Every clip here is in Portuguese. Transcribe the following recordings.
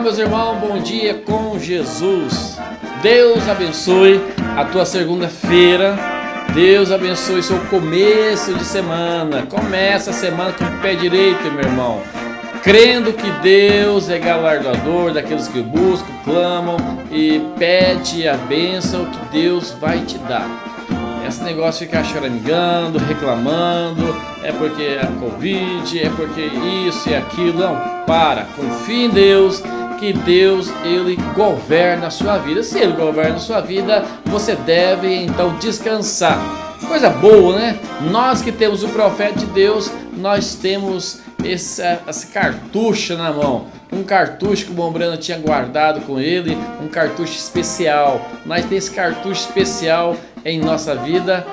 Olá, meus irmãos, bom dia com Jesus. Deus abençoe a tua segunda-feira. Deus abençoe seu começo de semana. Começa a semana com o pé direito, meu irmão. Crendo que Deus é galardoador daqueles que buscam, clamam e pede a bênção que Deus vai te dar. Esse negócio de ficar choramingando, reclamando, é porque é Covid, é porque isso e aquilo. Não, para. Confie em Deus, que Deus ele governa a sua vida. Se ele governa a sua vida, você deve então descansar. Coisa boa, né? Nós que temos o profeta de Deus, nós temos essa, cartucho na mão. Um cartucho que o Bombrano tinha guardado com ele, um cartucho especial. Nós temos esse cartucho especial em nossa vida,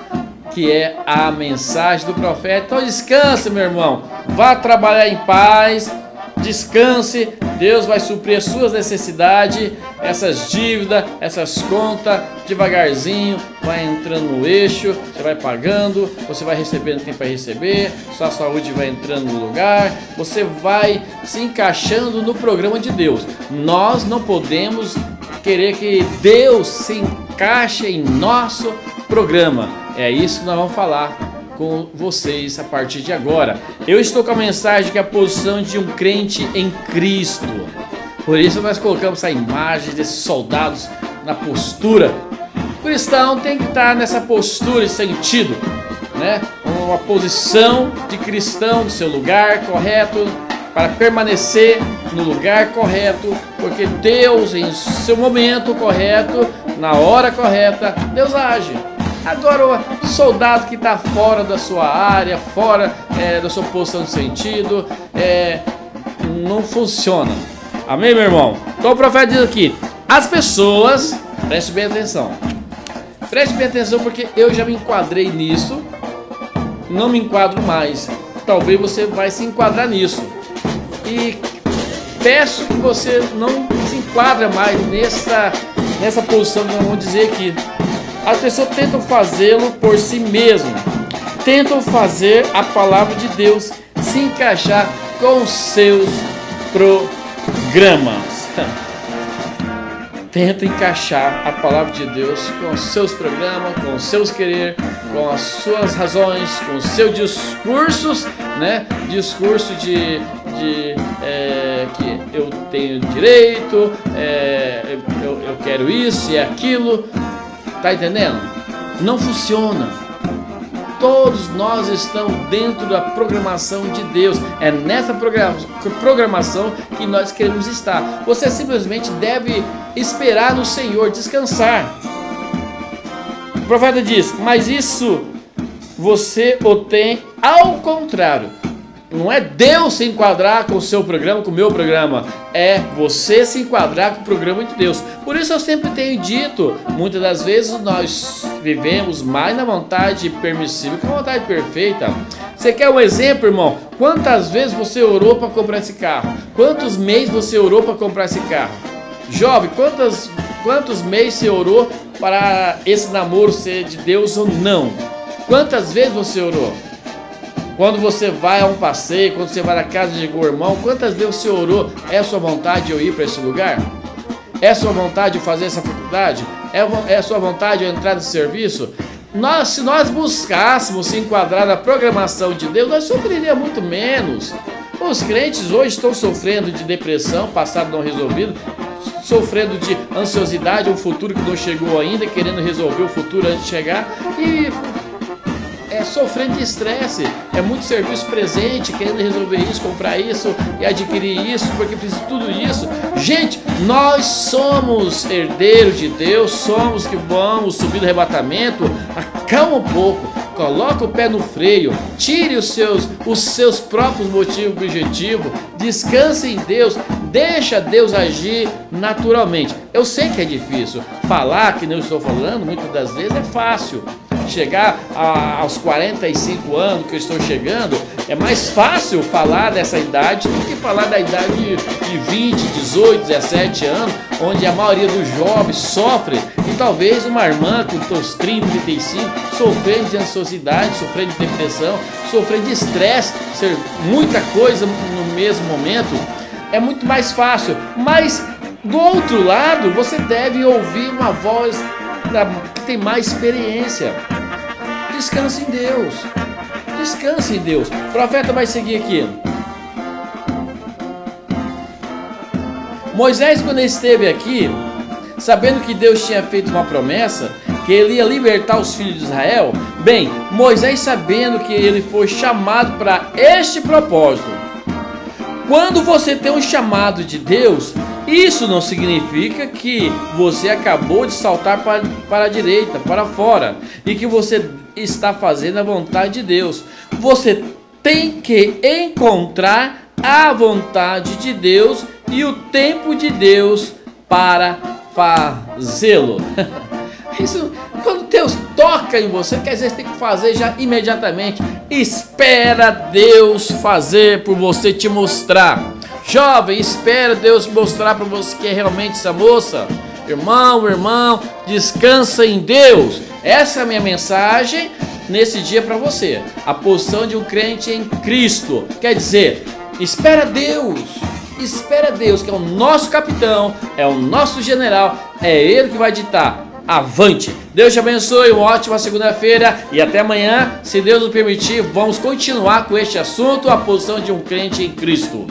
que é a mensagem do profeta. Então descanse, meu irmão. Vá trabalhar em paz, descanse. Deus vai suprir as suas necessidades, essas dívidas, essas contas, devagarzinho, vai entrando no eixo, você vai pagando, você vai recebendo quem para receber, sua saúde vai entrando no lugar, você vai se encaixando no programa de Deus. Nós não podemos querer que Deus se encaixe em nosso programa. É isso que nós vamos falar com vocês a partir de agora. Eu estou com a mensagem que é a posição de um crente em Cristo. Por isso nós colocamos essa imagem desses soldados na postura. O cristão tem que estar nessa postura e sentido, né? Uma posição de cristão no seu lugar correto para permanecer no lugar correto, porque Deus em seu momento correto, na hora correta, Deus age. Agora, o soldado que está fora da sua área, fora é, da sua posição de sentido, é, não funciona. Amém, meu irmão? Então o profeta diz aqui: as pessoas, preste bem atenção, preste bem atenção porque eu já me enquadrei nisso, não me enquadro mais. Talvez você vai se enquadrar nisso. E peço que você não se enquadre mais nessa, nessa posição que nós vamos dizer aqui. As pessoas tentam fazê-lo por si mesmo, tentam fazer a palavra de Deus se encaixar com seus programas. Tenta encaixar a palavra de Deus com seus programas, com seus querer, com as suas razões, com seus discursos, né? Discurso de, de é, que eu tenho direito, é, eu, eu quero isso e aquilo. Tá entendendo? Não funciona. Todos nós estamos dentro da programação de Deus. É nessa programação que nós queremos estar. Você simplesmente deve esperar no Senhor, descansar. O profeta diz: Mas isso você o tem ao contrário. Não é Deus se enquadrar com o seu programa, com o meu programa. É você se enquadrar com o programa de Deus. Por isso eu sempre tenho dito, muitas das vezes nós vivemos mais na vontade permissível que na vontade perfeita. Você quer um exemplo, irmão? Quantas vezes você orou para comprar esse carro? Quantos meses você orou para comprar esse carro? Jovem, quantas, quantos meses você orou para esse namoro ser de Deus ou não? Quantas vezes você orou? Quando você vai a um passeio, quando você vai na casa de um irmão, quantas vezes você orou? É sua vontade de eu ir para esse lugar? É sua vontade de fazer essa faculdade? É, é sua vontade de entrar nesse serviço? Nós, se nós buscássemos se enquadrar na programação de Deus, nós sofreríamos muito menos. Os crentes hoje estão sofrendo de depressão, passado não resolvido, sofrendo de ansiosidade, um futuro que não chegou ainda, querendo resolver o futuro antes de chegar e é, sofrendo de estresse, é muito serviço presente, querendo resolver isso, comprar isso e adquirir isso, porque precisa de tudo isso. Gente, nós somos herdeiros de Deus, somos que vamos subir no arrebatamento. Acalma um pouco, coloca o pé no freio, tire os seus, os seus próprios motivos objetivos, descanse em Deus, deixa Deus agir naturalmente. Eu sei que é difícil, falar que não estou falando, muitas das vezes é fácil chegar a, aos 45 anos que eu estou chegando, é mais fácil falar dessa idade do que falar da idade de, de 20, 18, 17 anos, onde a maioria dos jovens sofre e talvez uma irmã com seus 30, 35 sofrendo de ansiosidade, sofrendo de depressão, sofrendo de estresse, ser muita coisa no mesmo momento. É muito mais fácil. Mas do outro lado, você deve ouvir uma voz que tem mais experiência. Descanse em Deus. Descanse em Deus. O profeta vai seguir aqui. Moisés, quando esteve aqui, sabendo que Deus tinha feito uma promessa, que ele ia libertar os filhos de Israel, bem, Moisés, sabendo que ele foi chamado para este propósito, quando você tem um chamado de Deus, isso não significa que você acabou de saltar para, para a direita, para fora, e que você está fazendo a vontade de Deus. Você tem que encontrar a vontade de Deus e o tempo de Deus para fazê-lo. Isso, quando Deus toca em você, quer dizer, você tem que fazer já imediatamente. Espera Deus fazer por você te mostrar. Jovem, espera Deus mostrar para você que é realmente essa moça. Irmão, irmão, descansa em Deus. Essa é a minha mensagem nesse dia para você. A posição de um crente em Cristo. Quer dizer, espera Deus. Espera Deus, que é o nosso capitão, é o nosso general, é ele que vai ditar avante. Deus te abençoe, uma ótima segunda-feira e até amanhã, se Deus nos permitir, vamos continuar com este assunto, a posição de um crente em Cristo.